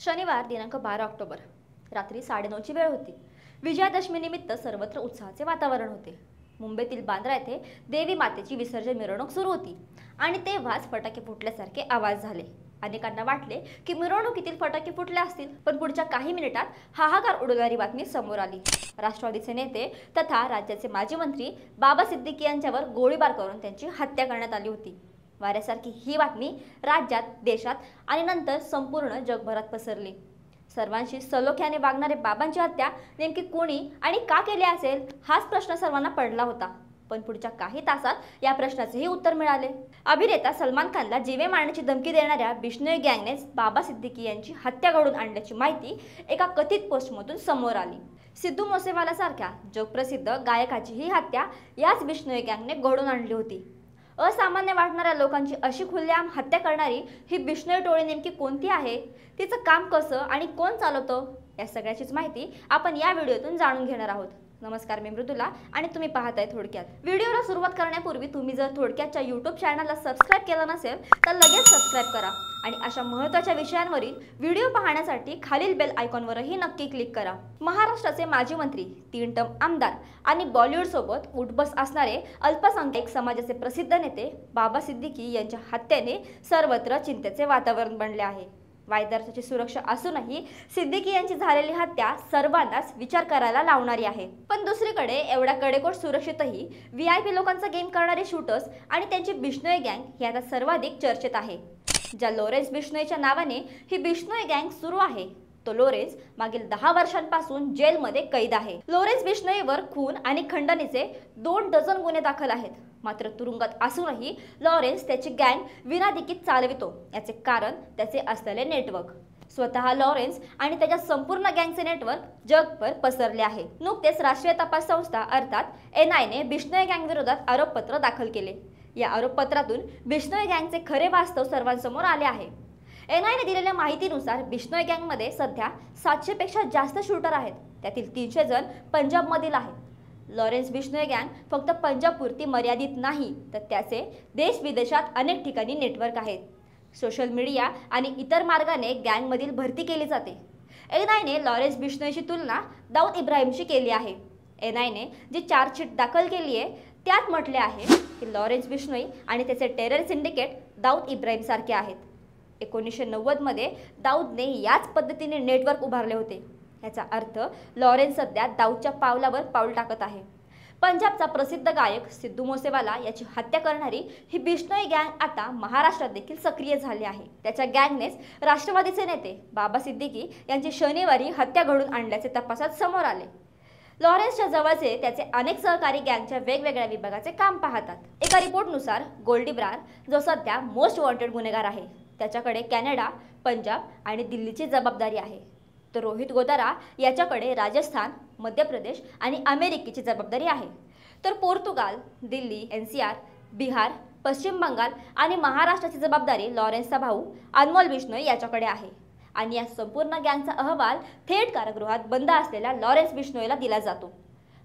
शनिवार दिनांक बारा ऑक्टोबर. रात्री साडेनऊची वेळ होती. विजयादशमीनिमित्त सर्वत्र उत्साहाचे वातावरण होते. मुंबईतील बांद्रा येथे देवी मातेची विसर्जन मिरवणूक सुरू होती आणि तेव्हाच फटाके फुटल्यासारखे आवाज झाले. अनेकांना वाटले की मिरवणुकीतील फटाके फुटले असतील पण पुढच्या काही मिनिटात हाहाकार उडवणारी बातमी समोर आली. राष्ट्रवादीचे नेते तथा राज्याचे माजी मंत्री बाबा सिद्दीकी यांच्यावर गोळीबार करून त्यांची हत्या करण्यात आली होती. वाऱ्यासारखी ही बातमी राज्यात देशात आणि नंतर संपूर्ण जगभरात पसरली. सर्वांशी सलोख्याने वागणारे बाबांची हत्या नेमकी कोणी आणि का केली असेल हाच प्रश्न सर्वांना पडला होता. पण पुढच्या काही तासात या प्रश्नाचेही उत्तर मिळाले. अभिनेता सलमान खानला जीवे मारण्याची धमकी देणाऱ्या बिष्णोई गँगनेच बाबा सिद्दीकी यांची हत्या घडून आणल्याची माहिती एका कथित पोस्टमधून समोर आली. सिद्धू मोसेवाला सारख्या जगप्रसिद्ध गायकाची ही हत्या याच बिष्णोई गँगने घडून आणली होती. असामान्य वाटणाऱ्या लोकांची अशी खुल्लेआम हत्या करणारी ही बिष्णोई टोळी नेमकी कोणती आहे? तिचं काम कसं आणि कोण चालवतं? या सगळ्याचीच माहिती आपण या व्हिडिओतून जाणून घेणार आहोत. नमस्कार मी मृदुला आणि तुम्ही पाहताय थोडक्यात. व्हिडिओला सुरुवात करण्यापूर्वी तुम्ही जर थोडक्यातच्या यूट्यूब चॅनलला सबस्क्राईब केलं नसेल तर लगेच सबस्क्राईब करा आणि अशा महत्त्वाच्या विषयांवरील व्हिडिओ पाहण्यासाठी खालील बेल आयकॉनवरही नक्की क्लिक करा. महाराष्ट्राचे माजी मंत्री तीन टर्म आमदार आणि बॉलिवूडसोबत उठबस असणारे अल्पसंख्याक समाजाचे प्रसिद्ध नेते बाबा सिद्दीकी यांच्या हत्येने सर्वत्र चिंतेचे वातावरण बनले आहे. वायदर्शाची सुरक्षा असूनही सिद्दीकी यांची झालेली हत्या सर्वांनाच विचार करायला लावणारी आहे. पण दुसरीकडे एवढ्या कडेकोट सुरक्षितही व्ही आय पी लोकांचा गेम करणारे शूटर्स आणि त्यांची बिष्णोई गँग ही आता सर्वाधिक चर्चेत आहे. ज्या लोरेन्स बिष्णोईच्या नावाने ही बिष्णोई गँग सुरू आहे तो लोरेन्स मागील दहा वर्षांपासून जेलमध्ये कैद आहे. लोरेन्स बिश्नोईवर खून आणि खंडणीचे दोन डझन गुन्हे दाखल आहेत. मात्र तुरुंगात असूनही लॉरेन्स त्याची गँग विनादिकीत चालवितो. याचे कारण त्याचे असलेले नेटवर्क. स्वतः लॉरेन्स आणि त्याच्या संपूर्ण गँगचे नेटवर्क जगभर पसरले आहे. नुकतेच राष्ट्रीय तपास संस्था अर्थात एन आयने बिष्णोई गँग विरोधात आरोपपत्र दाखल केले. या आरोपपत्रातून बिष्णोई गँगचे खरे वास्तव सर्वांसमोर आले आहे. एन आयने दिलेल्या माहितीनुसार बिश्नोय गँगमध्ये सध्या सातशेपेक्षा जास्त शूटर आहेत. त्यातील तीनशे जण पंजाबमधील आहेत. लॉरेन्स बिश्नोय गँग फक्त पंजाबपुरती मर्यादित नाही तर त्याचे देश विदेशात अनेक ठिकाणी नेटवर्क आहेत. सोशल मीडिया आणि इतर मार्गाने गँगमधील भरती केली जाते. एन आयने लॉरेन्स बिश्नोयची तुलना दाऊद इब्राहिमशी केली आहे. एन आयने जी चार्जशीट दाखल केली आहे त्यात म्हटले आहे की लॉरेन्स बिश्नोई आणि त्याचे टेरर सिंडिकेट दाऊद इब्राहिमसारखे आहेत. एकोणीसशे नव्वदमध्ये दाऊदने याच पद्धतीने नेटवर्क उभारले होते. याचा अर्थ लॉरेन्स सध्या दाऊदच्या पावलावर पाऊल टाकत आहे. पंजाबचा प्रसिद्ध गायक सिद्धू मोसेवाला याची हत्या करणारी ही बिष्णोई गँग आता महाराष्ट्रात देखील सक्रिय झाली आहे. त्याच्या गँगनेच राष्ट्रवादीचे नेते बाबा सिद्दीकी यांची शनिवारी हत्या घडून आणल्याचे तपासात समोर आले. लॉरेन्सच्या जवळचे त्याचे अनेक सहकारी गँगच्या वेगवेगळ्या विभागाचे काम पाहतात. एका रिपोर्टनुसार गोल्डी ब्रार जो सध्या मोस्ट वॉन्टेड गुन्हेगार आहे त्याच्याकडे कॅनडा पंजाब आणि दिल्लीची जबाबदारी आहे. तर रोहित गोदारा याच्याकडे राजस्थान मध्य प्रदेश आणि अमेरिकेची जबाबदारी आहे. तर Portugal Delhi N C R Bihar Paschim Bengal आणि महाराष्ट्राची जबाबदारी लॉरेन्सचा भाऊ अनमोल बिश्नोई याच्याकडे आहे. आणि या संपूर्ण गँगचा अहवाल थेट कारागृहात बंद असलेल्या लॉरेन्स बिश्नोईला दिला जातो.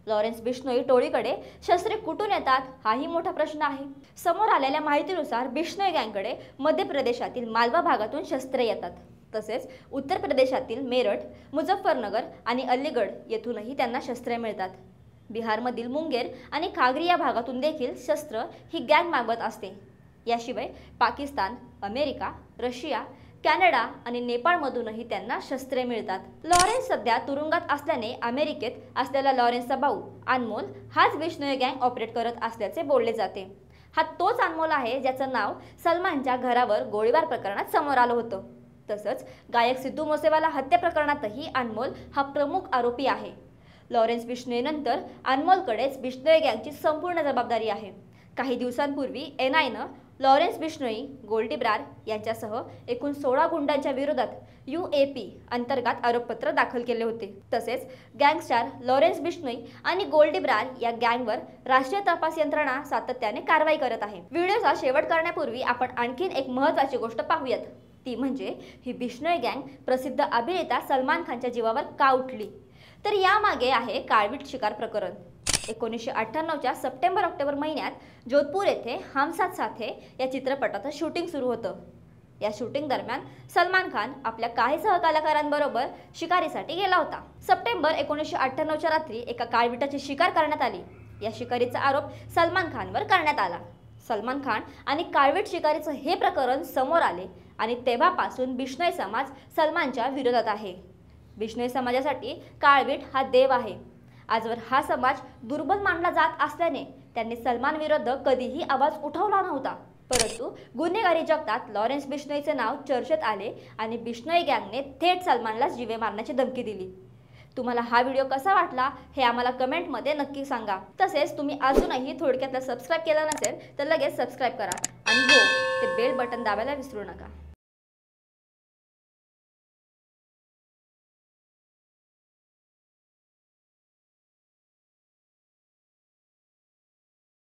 लॉरेन्स बिश्नोई टोळीकडे शस्त्रे कुठून येतात हाही मोठा प्रश्न आहे. समोर आलेल्या माहितीनुसार बिश्नोई गँगकडे मध्य प्रदेशातील मालवा भागातून शस्त्रे येतात. तसेच उत्तर प्रदेशातील मेरठ मुझफ्फरनगर आणि अलीगड येथूनही त्यांना शस्त्रे मिळतात. बिहारमधील मुंगेर आणि खागरी या भागातून देखील शस्त्र ही गँग मागवत असते. याशिवाय पाकिस्तान अमेरिका रशिया कॅनडा आणि नेपाळमधूनही त्यांना शस्त्रे मिळतात. लॉरेन्स सध्या तुरुंगात असल्याने अमेरिकेत असलेला लॉरेन्सचा भाऊ अनमोल हाच विष्णू गँग ऑपरेट करत असल्याचे बोलले जाते. हा तोच अनमोल आहे ज्याचं नाव सलमानच्या घरावर गोळीबार प्रकरणात समोर आलं होतं. तसंच गायक सिद्धू मोसेवाला हत्या प्रकरणातही अनमोल हा प्रमुख आरोपी आहे. लॉरेन्स बिश्नोईनंतर अनमोलकडेच बिश्नोई गँगची संपूर्ण जबाबदारी आहे. काही दिवसांपूर्वी एन आयनं लॉरेन्स बिश्नोई गोल्डीब्रार यांच्यासह एकूण सोळा गुंडांच्या विरोधात यू ए पी अंतर्गत आरोपपत्र दाखल केले होते. तसेच गँगस्टार लॉरेन्स बिश्नोई आणि गोल्डीब्रार या गँगवर राष्ट्रीय तपास यंत्रणा सातत्याने कारवाई करत आहे. व्हिडिओचा शेवट करण्यापूर्वी आपण आणखीन एक महत्त्वाची गोष्ट पाहूयात. ती म्हणजे ही बिश्नोई गँग प्रसिद्ध अभिनेता सलमान खानच्या जीवावर का उठली? तर यामागे आहे काळवीट शिकार प्रकरण. एकोणीसशे अठ्ठ्याण्णवच्या सप्टेंबर ऑक्टोबर महिन्यात जोधपूर येथे हमसाथ साथ या चित्रपटाचं शूटिंग सुरू होतं. या शूटिंग दरम्यान सलमान खान आपल्या काही सहकलाकारांबरोबर शिकारीसाठी गेला होता. सप्टेंबर एकोणीसशे अठ्ठ्याण्णवच्या रात्री एका काळविटाची शिकार करण्यात आली. या शिकारीचा आरोप सलमान खानवर करण्यात आला. सलमान खान आणि काळवीट शिकारीचं हे प्रकरण समोर आले आणि तेव्हापासून बिष्णोई समाज सलमानच्या विरोधात आहे. बिष्णोई समाजासाठी काळवीट हा देव आहे. आजवर हा समाज दुर्बल मानला जात असल्याने त्यांनी सलमान विरुद्ध कधीही आवाज उठवला नव्हता. परंतु गुन्हेगारी जगतात लॉरेन्स बिश्नोईचे नाव चर्चेत आले आणि बिश्नोई गँगने थेट सलमानला जीवे मारण्याची धमकी दिली. तुम्हाला हा व्हिडिओ कसा वाटला हे आम्हाला कमेंटमध्ये नक्की सांगा. तसेच तुम्ही अजूनही थोडक्यातला सबस्क्राईब केला नसेल तर लगेच सबस्क्राईब करा. आणि हो ते बेल बटन दाबायला विसरू नका.